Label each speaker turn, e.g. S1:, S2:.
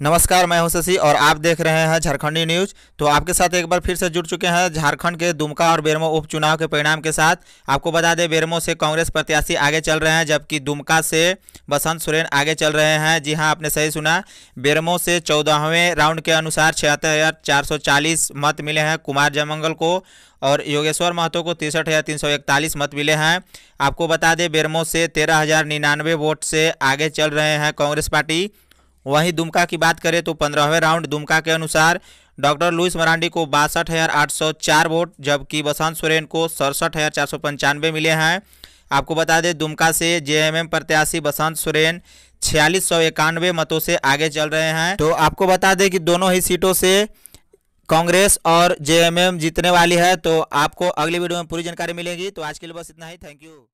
S1: नमस्कार, मैं हूँ शशि और आप देख रहे हैं झारखंडी न्यूज़। तो आपके साथ एक बार फिर से जुड़ चुके हैं झारखंड के दुमका और बेरमो उपचुनाव के परिणाम के साथ। आपको बता दें, बेरमो से कांग्रेस प्रत्याशी आगे चल रहे हैं, जबकि दुमका से बसंत सोरेन आगे चल रहे हैं। जी हाँ, आपने सही सुना, बेरमो से चौदहवें राउंड के अनुसार छिहत्तर मत मिले हैं कुमार जयमंगल को और योगेश्वर महतो को तिरसठ हज़ार तीन सौ इकतालीस मत मिले हैं। आपको बता दें, बेरमो से तेरह हज़ार निन्यानवे वोट से आगे चल रहे हैं कांग्रेस पार्टी। वहीं दुमका की बात करें तो पंद्रहवें राउंड दुमका के अनुसार डॉक्टर लुइस मरांडी को बासठ हज़ार आठ सौ चार वोट, जबकि बसंत सोरेन को सड़सठ हज़ार चार सौ पंचानवे मिले हैं। आपको बता दें, दुमका से जेएमएम प्रत्याशी बसंत सोरेन छियालीस सौ इक्यानवे मतों से आगे चल रहे हैं। तो आपको बता दें कि दोनों ही सीटों से कांग्रेस और जेएमएम जीतने वाली है। तो आपको अगली वीडियो में पूरी जानकारी मिलेगी। तो आज के लिए बस इतना ही। Thank you.